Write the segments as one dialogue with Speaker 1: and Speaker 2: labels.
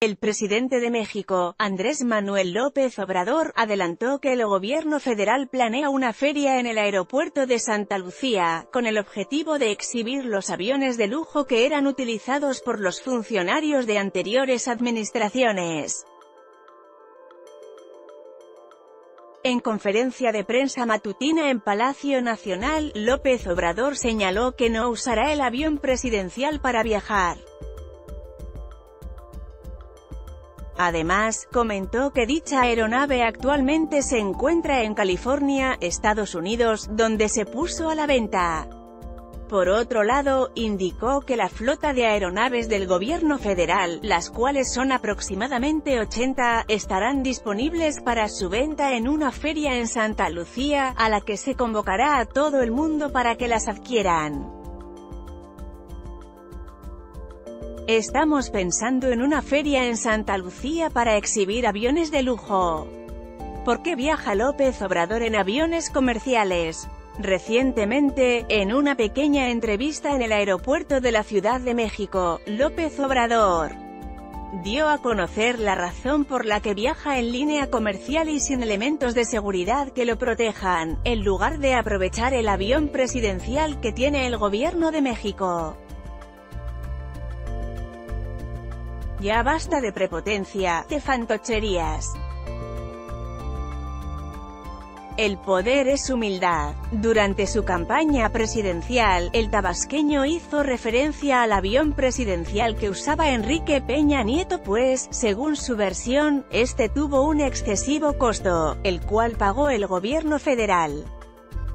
Speaker 1: El presidente de México, Andrés Manuel López Obrador, adelantó que el gobierno federal planea una feria en el aeropuerto de Santa Lucía, con el objetivo de exhibir los aviones de lujo que eran utilizados por los funcionarios de anteriores administraciones. En conferencia de prensa matutina en Palacio Nacional, López Obrador señaló que no usará el avión presidencial para viajar. Además, comentó que dicha aeronave actualmente se encuentra en California, Estados Unidos, donde se puso a la venta. Por otro lado, indicó que la flota de aeronaves del gobierno federal, las cuales son aproximadamente 80, estarán disponibles para su venta en una feria en Santa Lucía, a la que se convocará a todo el mundo para que las adquieran. Estamos pensando en una feria en Santa Lucía para exhibir aviones de lujo. ¿Por qué viaja López Obrador en aviones comerciales? Recientemente, en una pequeña entrevista en el aeropuerto de la Ciudad de México, López Obrador dio a conocer la razón por la que viaja en línea comercial y sin elementos de seguridad que lo protejan, en lugar de aprovechar el avión presidencial que tiene el gobierno de México. Ya basta de prepotencia, de fantocherías. El poder es humildad. Durante su campaña presidencial, el tabasqueño hizo referencia al avión presidencial que usaba Enrique Peña Nieto pues, según su versión, este tuvo un excesivo costo, el cual pagó el gobierno federal.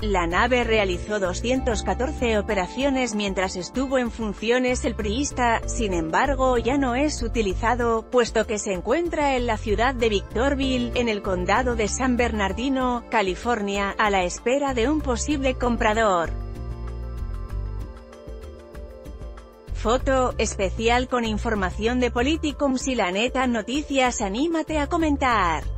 Speaker 1: La nave realizó 214 operaciones mientras estuvo en funciones el priista, sin embargo ya no es utilizado, puesto que se encuentra en la ciudad de Victorville, en el condado de San Bernardino, California, a la espera de un posible comprador. Foto, especial con información de Politicum si la neta noticias anímate a comentar.